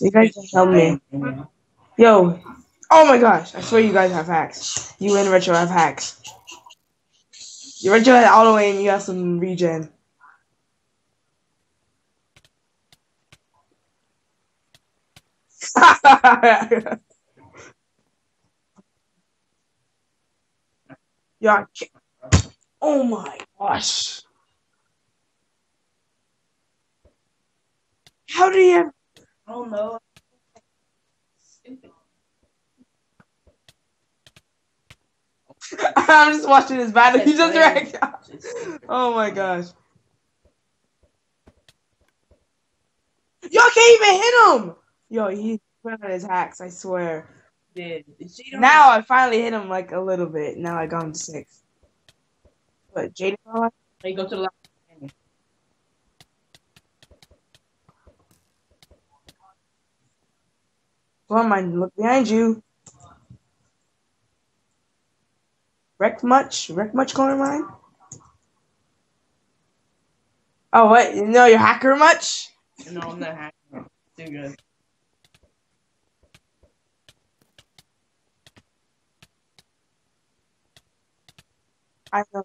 You guys can help me. Yo. Oh my gosh. I swear you guys have hacks. You and Retro have hacks. You Retro had auto and you have some regen. yeah. Oh my gosh. How do you Oh, don't know. I'm just watching his battle. He just That's wrecked. Oh my gosh. Yo, I can't even hit him. Yo, he's put on his hacks. I swear. Did Now I finally hit him like a little bit. Now I got him to six. But Jaden, Hey, go to the left. Come on, look behind you. Wreck much? Wreck much corner mine? Oh, what? No, you're hacker much? No, I'm not hacking. Too good. I know.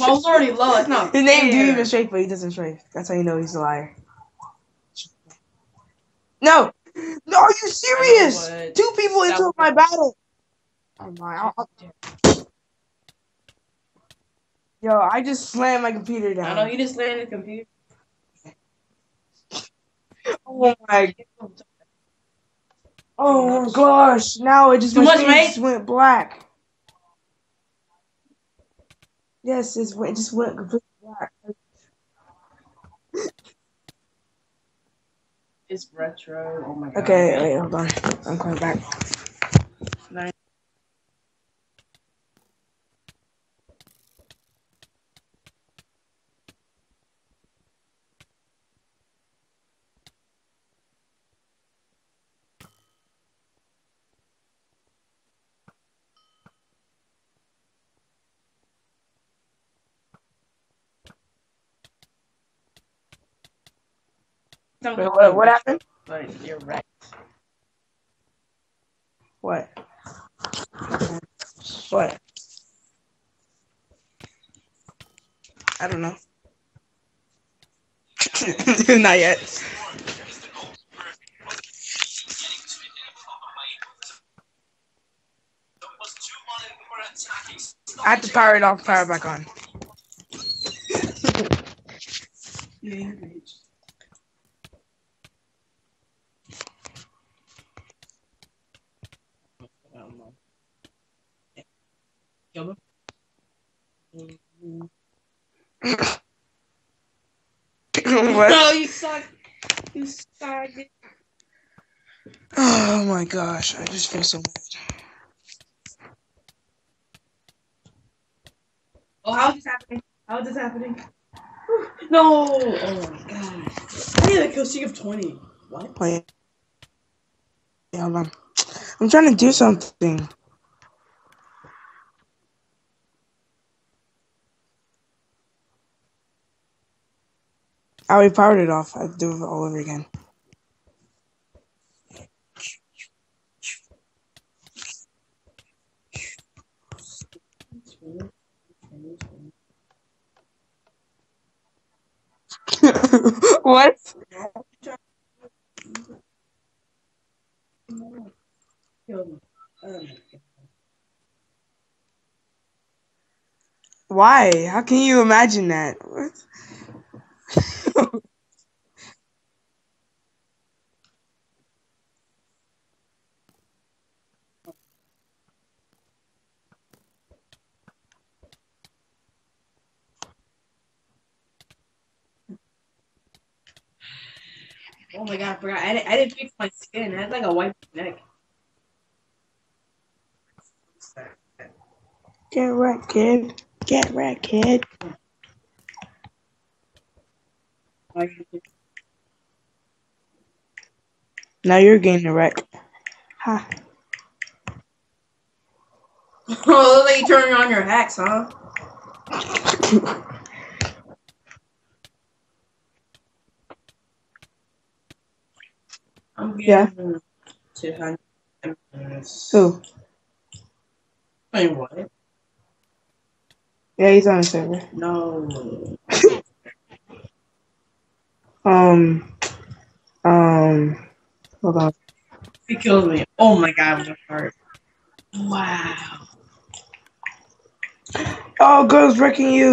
I was already low. It's not. His name do even strafe, but he doesn't strafe. That's how you know he's a liar. No! No, are you serious? What? Two people That into was- my battle. Oh my! I'll- I'll- Yo, I just slammed my computer down. I know down. you just slammed the computer. Oh my! Oh my gosh! Now it just Too my much, just went black. Yes, it just went completely black. It's retro. Oh my god. Okay, wait, hold on. I'm coming back. Wait, what, what happened? But you're right. What? What? I don't know. Not yet. I have to power it off, power it back on. Mm-hmm. what? No, you suck. You suck. Oh my gosh, I just feel so bad. Oh, how is this happening? How is this happening? No! Oh my god. I need a kill streak of 20. What? Wait. Yeah, hold on. I'm trying to do something. I already powered it off. I have to do it all over again. what? Why? How can you imagine that? Oh my god, I forgot. I didn't, I didn't fix my skin. I had like a white neck. Get wrecked, kid. Get wrecked, kid. Now you're getting a wreck. Ha. Oh, they turning on your hacks, huh? I'm getting Yeah. to hundred minutes. Who? Wait, what? Yeah, he's on the server. No. Um, um, hold on. He killed me. Oh my god, my heart. Wow. Oh, girls wrecking you.